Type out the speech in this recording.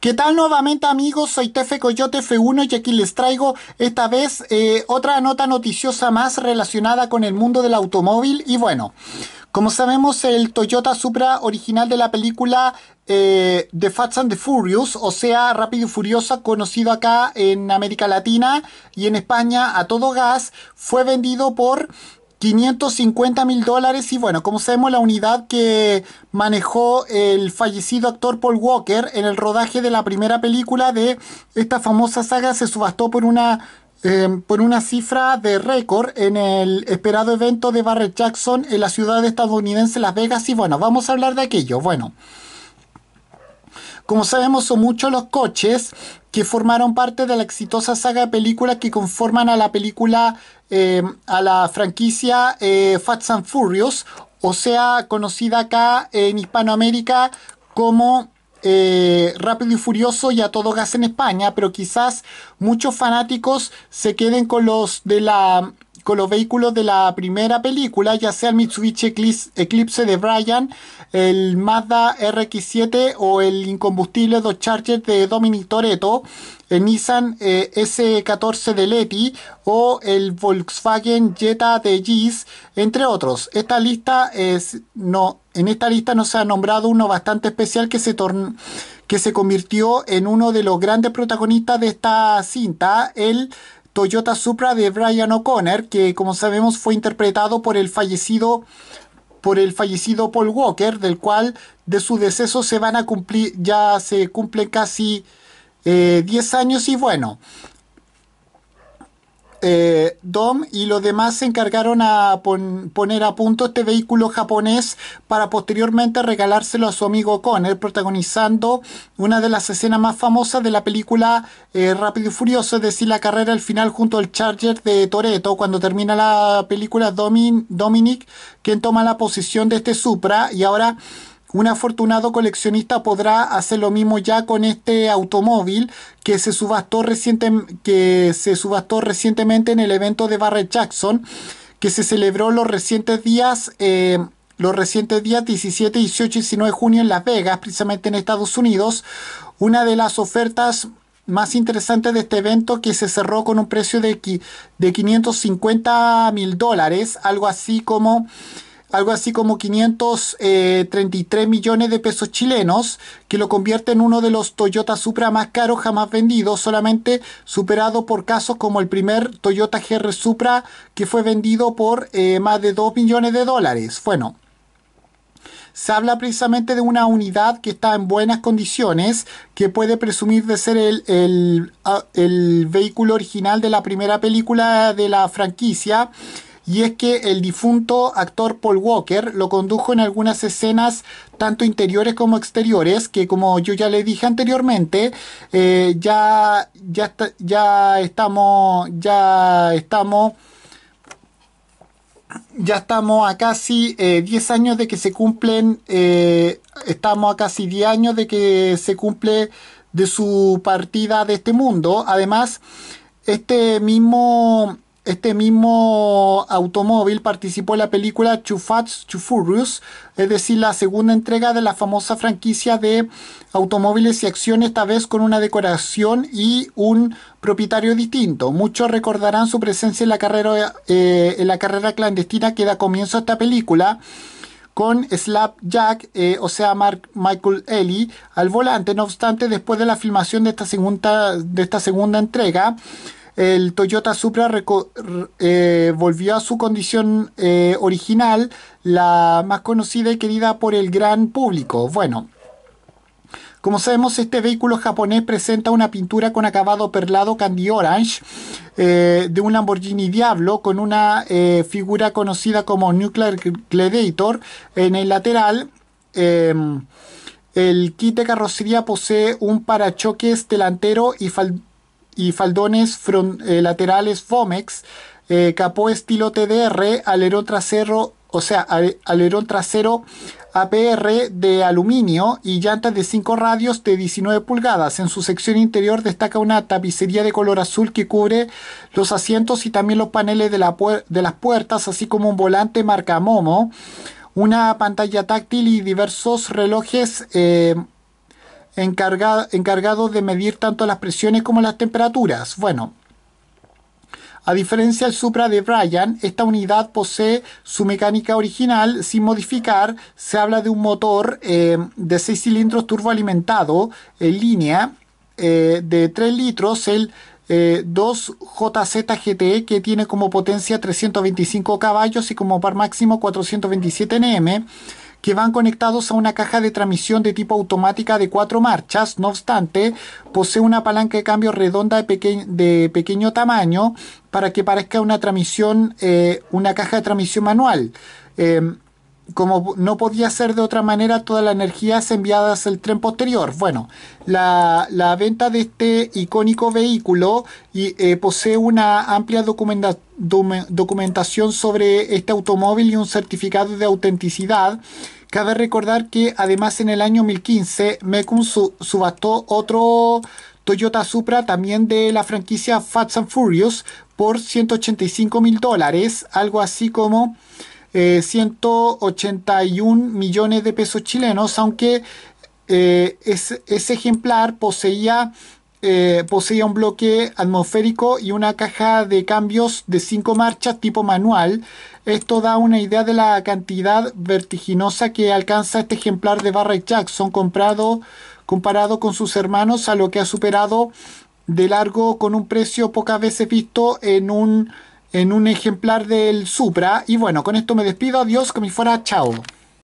¿Qué tal nuevamente amigos? Soy Tefe Coyote F1 y aquí les traigo esta vez eh, otra nota noticiosa más relacionada con el mundo del automóvil y bueno, como sabemos el Toyota Supra original de la película eh, The Fast and the Furious, o sea, Rápido y Furiosa, conocido acá en América Latina y en España a todo gas, fue vendido por 550 mil dólares y bueno, como sabemos la unidad que manejó el fallecido actor Paul Walker en el rodaje de la primera película de esta famosa saga se subastó por una em, por una cifra de récord en el esperado evento de Barrett Jackson en la ciudad estadounidense Las Vegas y bueno, vamos a hablar de aquello. Bueno, como sabemos son muchos los coches que formaron parte de la exitosa saga de películas que conforman a la película, eh, a la franquicia eh, Fast and Furious, o sea, conocida acá en Hispanoamérica como eh, Rápido y Furioso y a todo gas en España, pero quizás muchos fanáticos se queden con los de la con los vehículos de la primera película, ya sea el Mitsubishi Eclipse de Brian, el Mazda RX-7 o el incombustible Dodge Charger de Dominic Toretto, el Nissan eh, S14 de Leti o el Volkswagen Jetta de Gis, entre otros. Esta lista es, no, en esta lista no se ha nombrado uno bastante especial que se, que se convirtió en uno de los grandes protagonistas de esta cinta, el Toyota Supra de Brian O'Connor, que como sabemos fue interpretado por el fallecido por el fallecido Paul Walker, del cual de su deceso se van a cumplir, ya se cumplen casi 10 eh, años. Y bueno, eh, Dom y los demás se encargaron a poner a punto este vehículo japonés para posteriormente regalárselo a su amigo Conner, protagonizando una de las escenas más famosas de la película eh, Rápido y Furioso, es decir, la carrera al final junto al Charger de Toreto, cuando termina la película Dominic, quien toma la posición de este Supra y ahora un afortunado coleccionista podrá hacer lo mismo ya con este automóvil que se subastó, que se subastó recientemente en el evento de Barrett Jackson que se celebró los recientes días eh, los recientes días 17, 18 y 19 de junio en Las Vegas, precisamente en Estados Unidos. Una de las ofertas más interesantes de este evento que se cerró con un precio de, de 550 mil dólares, algo así como algo así como 533 millones de pesos chilenos, que lo convierte en uno de los Toyota Supra más caros jamás vendidos, solamente superado por casos como el primer Toyota GR Supra que fue vendido por eh, más de 2 millones de dólares. Bueno, se habla precisamente de una unidad que está en buenas condiciones, que puede presumir de ser el, el vehículo original de la primera película de la franquicia y es que el difunto actor Paul Walker lo condujo en algunas escenas tanto interiores como exteriores que como yo ya le dije anteriormente eh, ya ya ya estamos ya estamos ya estamos a casi 10 eh, años de que se cumplen eh, estamos a casi 10 años de que se cumple de su partida de este mundo. Además este mismo este mismo automóvil participó en la película Too Fast, es decir, la segunda entrega de la famosa franquicia de automóviles y acción, esta vez con una decoración y un propietario distinto. Muchos recordarán su presencia en la carrera, eh, en la carrera clandestina que da comienzo a esta película con Slap Jack, eh, o sea, Mark, Michael Ellie, al volante. No obstante, después de la filmación de esta segunda, de esta segunda entrega, el Toyota Supra eh, volvió a su condición eh, original, la más conocida y querida por el gran público. Bueno, como sabemos, este vehículo japonés presenta una pintura con acabado perlado candy orange eh, de un Lamborghini Diablo con una figura conocida como Nuclear Gladiator en el lateral. el kit de carrocería posee un parachoques delantero y, y faldones eh, laterales Fomex, eh, capó estilo TDR, alerón trasero, o sea, alerón trasero APR de aluminio y llantas de 5 radios de 19 pulgadas. En su sección interior destaca una tapicería de color azul que cubre los asientos y también los paneles de, la de las puertas, así como un volante marca Momo, una pantalla táctil y diversos relojes. Eh, encargados de medir tanto las presiones como las temperaturas. Bueno, a diferencia del Supra de Bryan, esta unidad posee su mecánica original sin modificar. Se habla de un motor eh, de 6 cilindros turboalimentado en línea eh, de 3 litros, el 2JZ GT que tiene como potencia 325 caballos y como par máximo 427 Nm que van conectados a una caja de transmisión de tipo automática de cuatro marchas. No obstante, posee una palanca de cambio redonda de, pequeño tamaño para que parezca una transmisión, eh, una caja de transmisión manual. Em, como no podía ser de otra manera, toda la energía es enviada hacia el tren posterior. Bueno, la, venta de este icónico vehículo eh, posee una amplia documentación sobre este automóvil y un certificado de autenticidad. Cabe recordar que además en el año 2015 Mekun subastó otro Toyota Supra también de la franquicia Fast and Furious por 185 mil dólares, algo así como 181 eh, millones de pesos chilenos, aunque eh, ese, ejemplar poseía, eh, poseía un bloque atmosférico y una caja de cambios de 5 marchas tipo manual. Esto da una idea de la cantidad vertiginosa que alcanza este ejemplar de Barrett Jackson comprado, comparado con sus hermanos a lo que ha superado de largo con un precio pocas veces visto en un en un ejemplar del Supra. Y bueno, con esto me despido. Adiós, que me fuera. Chao.